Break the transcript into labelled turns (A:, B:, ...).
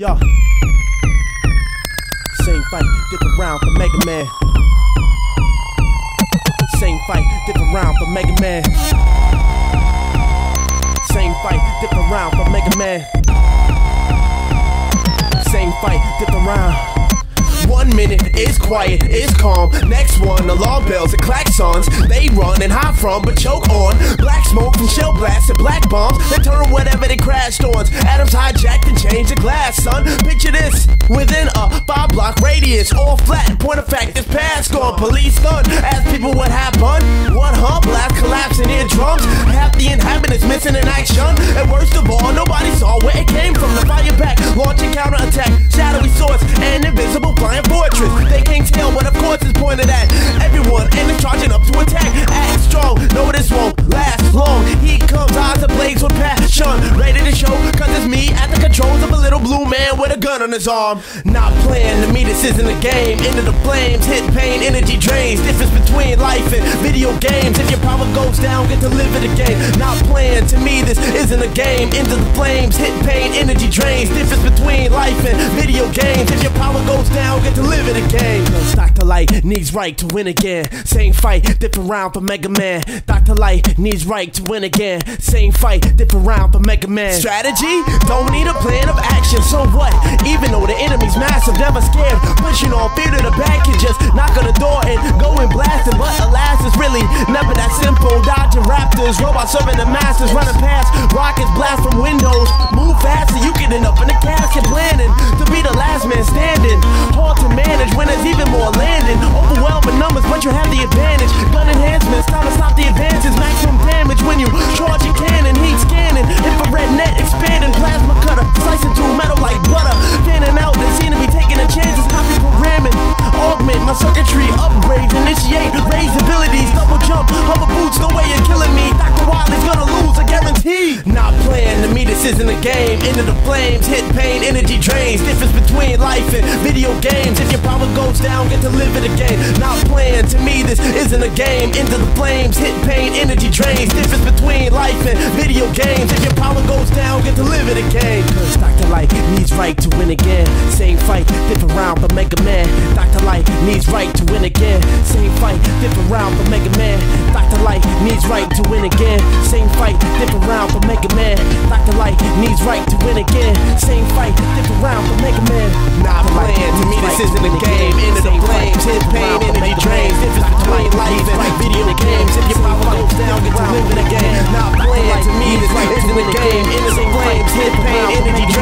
A: Yo. Same fight, different round for Mega Man. Same fight, different round for Mega Man. Same fight, different round for Mega Man. Same fight, different round. One minute is quiet, is calm. Next one, alarm bells and klaxons. They run and hide from, but choke on. Black smoke from shell blasts and black bombs. They turn whatever they crashed on. Adams hijacked and changed the glass, son. Picture this within a five block radius, all flat. Point of fact, this past gone. Police gun. Ask people what happened. What huh? Blast collapsing eardrums. Half the inhabitants missing in action. And worst of all, nobody saw where it came from. The fire back, launching counterattack, shadowy source, and invisible flying fortress. They can't tell, but of course it's pointed at everyone, and it's charging up to attack. Act strong, no, this won't last long. He comes, eyes ablaze with passion, ready to show, cause it's me at the controls of a little blue man with a gun on his arm. Not playing, to me, this isn't a game. Into the flames, hit pain, energy drains. Difference between life and video games. If your power goes down, get to live it again. Not playing, to me, this isn't a game. Into the flames, hit pain, energy drains. Difference and games. If your power goes down, get to live it again. Cause Dr. Light needs right to win again. Same fight, different round for Mega Man. Dr. Light needs right to win again. Same fight, different round for Mega Man. Strategy? Don't need a plan of action, so what? Even though the enemy's massive, never scared. Pushing on fear to the back and just knock on the door and going blasting. But alas, it's really never that simple. Dodging raptors, robots serving the masters, running past rockets blast from windows. Move faster, you isn't a game. Into the flames, hit pain, energy drains. Difference between life and video games. If your power goes down, get to live it again. Not playing to me, this isn't a game. Into the flames, hit pain, energy drains. Difference between life and video games. If your power goes down, get to live it again. Cause Dr. Light needs right to win again. Same fight, different round for Mega Man. Dr. Light needs right to win again. Same fight, different round for Mega Man. Dr. Light needs right to win again. Same fight, different round for Mega Man. Right to win again. Same fight, different round for Mega Man. Not playing, to me this isn't a game. Into the flames, hit pain, energy drains. Difference between life and video games. If your power goes down, get to live it game. Not playing, to me this isn't a game. Into the flames, hit pain, energy drains.